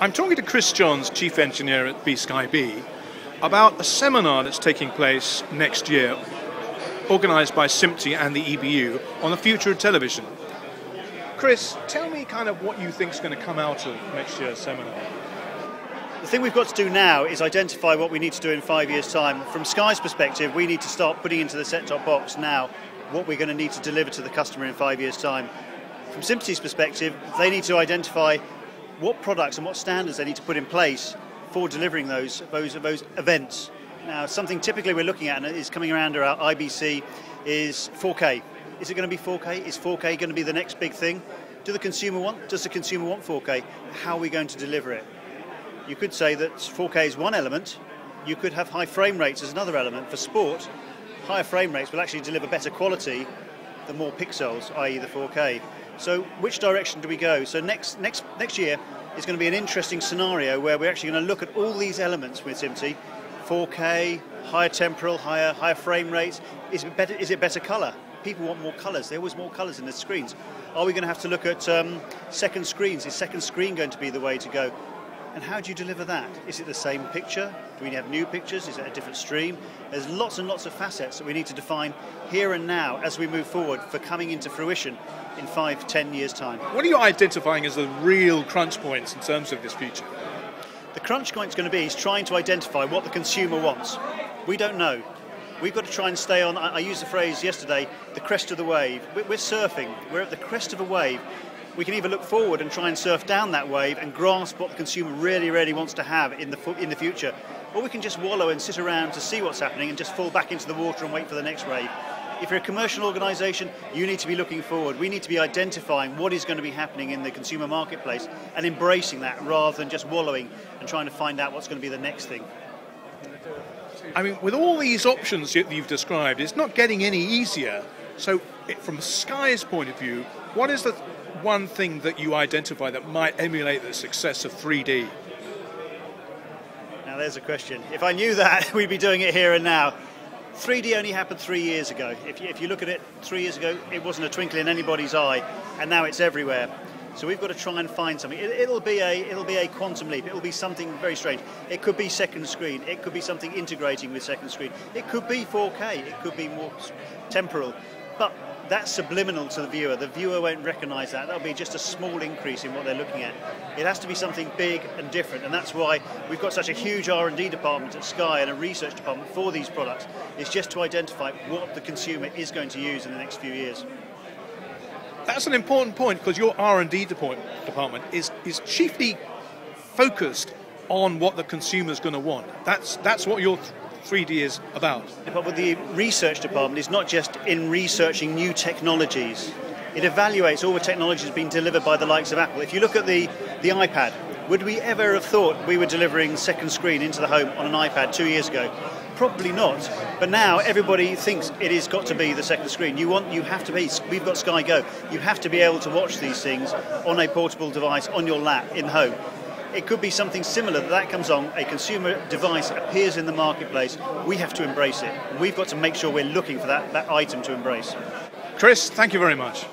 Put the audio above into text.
I'm talking to Chris Johns, Chief Engineer at BSkyB, about a seminar that's taking place next year, organised by SMPTE and the EBU, on the future of television. Chris, tell me kind of what you think is going to come out of next year's seminar. The thing we've got to do now is identify what we need to do in five years' time. From Sky's perspective, we need to start putting into the set-top box now what we're going to need to deliver to the customer in five years' time. From SMPTE's perspective, they need to identify what products and what standards they need to put in place for delivering those, those, those events. Now, something typically we're looking at and is coming around our IBC is 4K. Is it going to be 4K? Is 4K going to be the next big thing? Do the consumer want? Does the consumer want 4K? How are we going to deliver it? You could say that 4K is one element. You could have high frame rates as another element. For sport, higher frame rates will actually deliver better quality the more pixels, i.e. the 4K. So which direction do we go? So next next next year is going to be an interesting scenario where we're actually going to look at all these elements with SMPTE. 4K, higher temporal, higher higher frame rates. Is it better? Is it better color? People want more colours. There was more colours in the screens. Are we going to have to look at um, second screens? Is second screen going to be the way to go? And how do you deliver that? Is it the same picture? Do we have new pictures? Is it a different stream? There's lots and lots of facets that we need to define here and now as we move forward for coming into fruition in five, ten years' time. What are you identifying as the real crunch points in terms of this future? The crunch point is going to be is trying to identify what the consumer wants. We don't know. We've got to try and stay on. I used the phrase yesterday, the crest of the wave. We're surfing. We're at the crest of a wave we can either look forward and try and surf down that wave and grasp what the consumer really, really wants to have in the, in the future, or we can just wallow and sit around to see what's happening and just fall back into the water and wait for the next wave. If you're a commercial organisation, you need to be looking forward. We need to be identifying what is going to be happening in the consumer marketplace and embracing that rather than just wallowing and trying to find out what's going to be the next thing. I mean, with all these options that you've described, it's not getting any easier. So, from Sky's point of view, what is the one thing that you identify that might emulate the success of 3D? Now, there's a question. If I knew that, we'd be doing it here and now. 3D only happened three years ago. If you, if you look at it three years ago, it wasn't a twinkle in anybody's eye, and now it's everywhere. So we've got to try and find something. It, will be a it'll be a quantum leap. It'll be something very strange. It could be second screen. It could be something integrating with second screen. It could be 4K. It could be more temporal. But that's subliminal to the viewer. The viewer won't recognise that. That'll be just a small increase in what they're looking at. It has to be something big and different, and that's why we've got such a huge R&D department at Sky and a research department for these products. It's just to identify what the consumer is going to use in the next few years. That's an important point because your R&D department is is chiefly focused on what the consumer is going to want. That's that's what your 3D is about. But the research department, it's not just in researching new technologies. It evaluates all the technologies being delivered by the likes of Apple. If you look at the, the iPad, would we ever have thought we were delivering second screen into the home on an iPad two years ago? Probably not. But now everybody thinks it has got to be the second screen. You want, you have to be. We've got Sky Go. You have to be able to watch these things on a portable device on your lap in home. It could be something similar that that comes on, a consumer device appears in the marketplace, we have to embrace it. We've got to make sure we're looking for that, that item to embrace. Chris, thank you very much.